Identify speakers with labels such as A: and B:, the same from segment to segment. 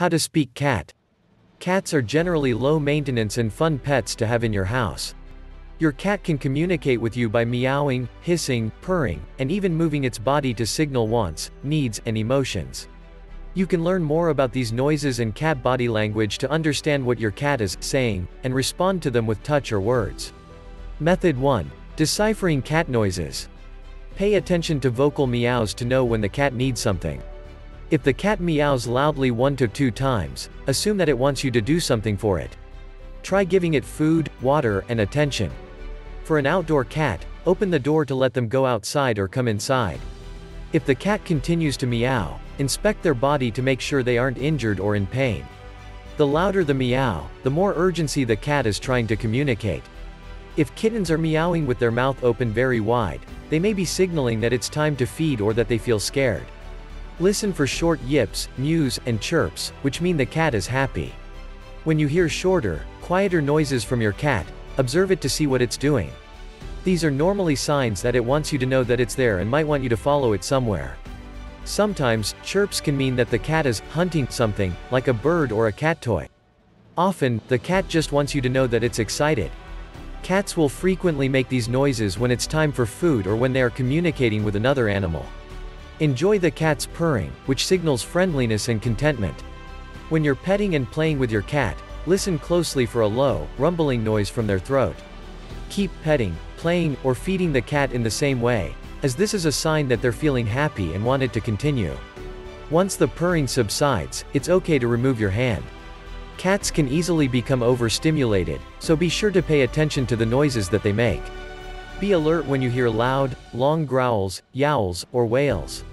A: How to speak cat. Cats are generally low maintenance and fun pets to have in your house. Your cat can communicate with you by meowing, hissing, purring, and even moving its body to signal wants, needs, and emotions. You can learn more about these noises and cat body language to understand what your cat is saying, and respond to them with touch or words. Method 1. Deciphering cat noises. Pay attention to vocal meows to know when the cat needs something. If the cat meows loudly one to two times, assume that it wants you to do something for it. Try giving it food, water, and attention. For an outdoor cat, open the door to let them go outside or come inside. If the cat continues to meow, inspect their body to make sure they aren't injured or in pain. The louder the meow, the more urgency the cat is trying to communicate. If kittens are meowing with their mouth open very wide, they may be signaling that it's time to feed or that they feel scared. Listen for short yips, mews, and chirps, which mean the cat is happy. When you hear shorter, quieter noises from your cat, observe it to see what it's doing. These are normally signs that it wants you to know that it's there and might want you to follow it somewhere. Sometimes, chirps can mean that the cat is hunting something, like a bird or a cat toy. Often, the cat just wants you to know that it's excited. Cats will frequently make these noises when it's time for food or when they are communicating with another animal. Enjoy the cat's purring, which signals friendliness and contentment. When you're petting and playing with your cat, listen closely for a low, rumbling noise from their throat. Keep petting, playing, or feeding the cat in the same way, as this is a sign that they're feeling happy and want it to continue. Once the purring subsides, it's okay to remove your hand. Cats can easily become overstimulated, so be sure to pay attention to the noises that they make. Be alert when you hear loud, long growls, yowls, or wails.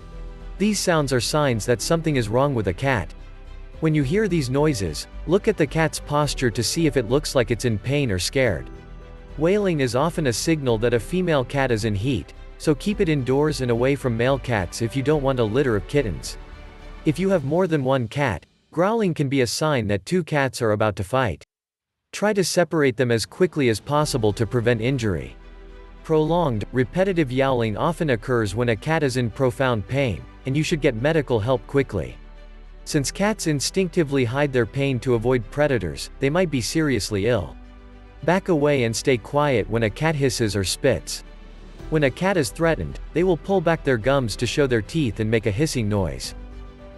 A: These sounds are signs that something is wrong with a cat. When you hear these noises, look at the cat's posture to see if it looks like it's in pain or scared. Wailing is often a signal that a female cat is in heat, so keep it indoors and away from male cats if you don't want a litter of kittens. If you have more than one cat, growling can be a sign that two cats are about to fight. Try to separate them as quickly as possible to prevent injury. Prolonged, repetitive yowling often occurs when a cat is in profound pain, and you should get medical help quickly. Since cats instinctively hide their pain to avoid predators, they might be seriously ill. Back away and stay quiet when a cat hisses or spits. When a cat is threatened, they will pull back their gums to show their teeth and make a hissing noise.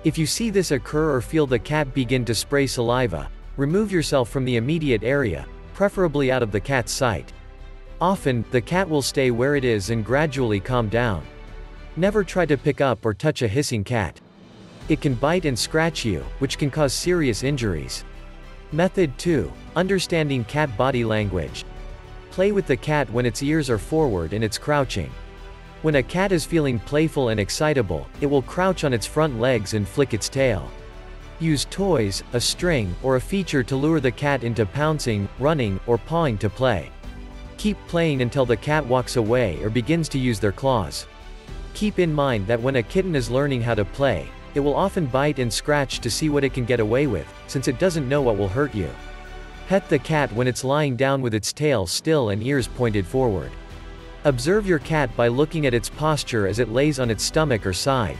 A: If you see this occur or feel the cat begin to spray saliva, remove yourself from the immediate area, preferably out of the cat's sight. Often, the cat will stay where it is and gradually calm down. Never try to pick up or touch a hissing cat. It can bite and scratch you, which can cause serious injuries. Method 2. Understanding cat body language. Play with the cat when its ears are forward and it's crouching. When a cat is feeling playful and excitable, it will crouch on its front legs and flick its tail. Use toys, a string, or a feature to lure the cat into pouncing, running, or pawing to play. Keep playing until the cat walks away or begins to use their claws. Keep in mind that when a kitten is learning how to play, it will often bite and scratch to see what it can get away with, since it doesn't know what will hurt you. Pet the cat when it's lying down with its tail still and ears pointed forward. Observe your cat by looking at its posture as it lays on its stomach or side.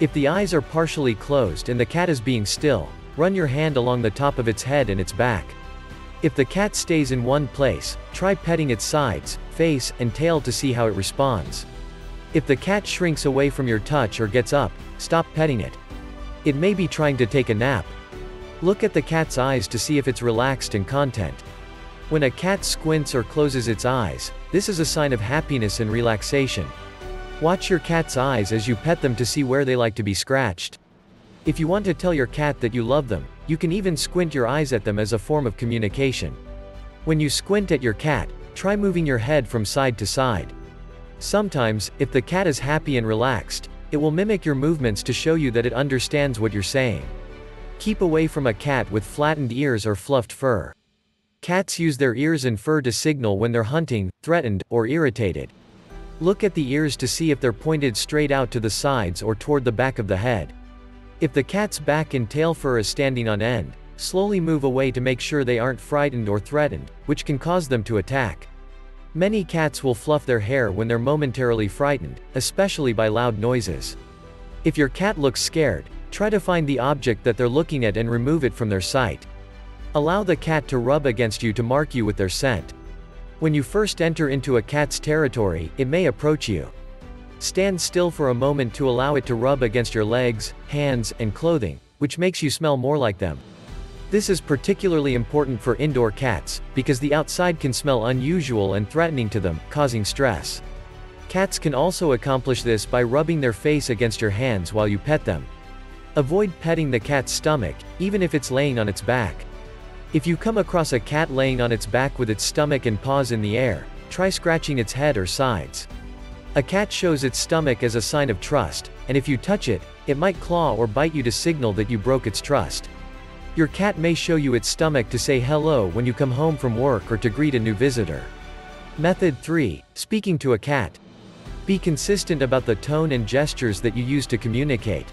A: If the eyes are partially closed and the cat is being still, run your hand along the top of its head and its back. If the cat stays in one place, try petting its sides, face, and tail to see how it responds. If the cat shrinks away from your touch or gets up, stop petting it. It may be trying to take a nap. Look at the cat's eyes to see if it's relaxed and content. When a cat squints or closes its eyes, this is a sign of happiness and relaxation. Watch your cat's eyes as you pet them to see where they like to be scratched. If you want to tell your cat that you love them, you can even squint your eyes at them as a form of communication. When you squint at your cat, try moving your head from side to side. Sometimes, if the cat is happy and relaxed, it will mimic your movements to show you that it understands what you're saying. Keep away from a cat with flattened ears or fluffed fur. Cats use their ears and fur to signal when they're hunting, threatened, or irritated. Look at the ears to see if they're pointed straight out to the sides or toward the back of the head. If the cat's back and tail fur is standing on end, slowly move away to make sure they aren't frightened or threatened, which can cause them to attack. Many cats will fluff their hair when they're momentarily frightened, especially by loud noises. If your cat looks scared, Try to find the object that they're looking at and remove it from their sight. Allow the cat to rub against you to mark you with their scent. When you first enter into a cat's territory, it may approach you. Stand still for a moment to allow it to rub against your legs, hands, and clothing, which makes you smell more like them. This is particularly important for indoor cats, because the outside can smell unusual and threatening to them, causing stress. Cats can also accomplish this by rubbing their face against your hands while you pet them. Avoid petting the cat's stomach, even if it's laying on its back. If you come across a cat laying on its back with its stomach and paws in the air, try scratching its head or sides. A cat shows its stomach as a sign of trust, and if you touch it, it might claw or bite you to signal that you broke its trust. Your cat may show you its stomach to say hello when you come home from work or to greet a new visitor. Method 3. Speaking to a cat. Be consistent about the tone and gestures that you use to communicate.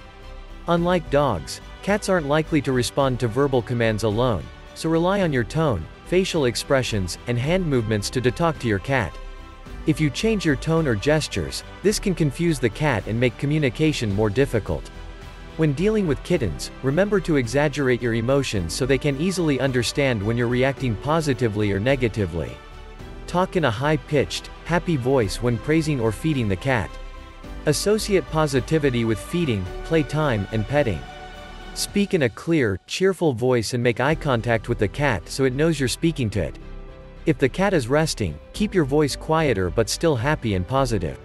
A: Unlike dogs, cats aren't likely to respond to verbal commands alone, so rely on your tone, facial expressions, and hand movements to talk to your cat. If you change your tone or gestures, this can confuse the cat and make communication more difficult. When dealing with kittens, remember to exaggerate your emotions so they can easily understand when you're reacting positively or negatively. Talk in a high-pitched, happy voice when praising or feeding the cat. Associate positivity with feeding, playtime, and petting. Speak in a clear, cheerful voice and make eye contact with the cat so it knows you're speaking to it. If the cat is resting, keep your voice quieter but still happy and positive.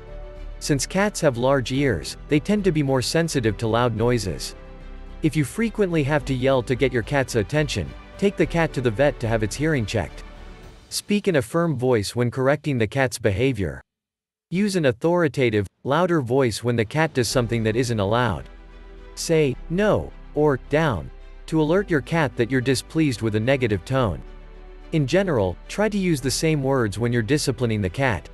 A: Since cats have large ears, they tend to be more sensitive to loud noises. If you frequently have to yell to get your cat's attention, take the cat to the vet to have its hearing checked. Speak in a firm voice when correcting the cat's behavior. Use an authoritative, louder voice when the cat does something that isn't allowed. Say, no, or, down, to alert your cat that you're displeased with a negative tone. In general, try to use the same words when you're disciplining the cat.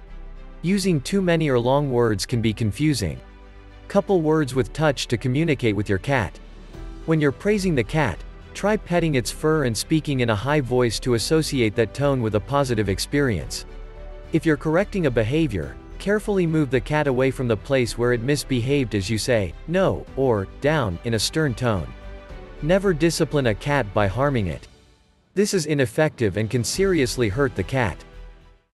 A: Using too many or long words can be confusing. Couple words with touch to communicate with your cat. When you're praising the cat, try petting its fur and speaking in a high voice to associate that tone with a positive experience. If you're correcting a behavior, carefully move the cat away from the place where it misbehaved as you say, no, or, down, in a stern tone. Never discipline a cat by harming it. This is ineffective and can seriously hurt the cat.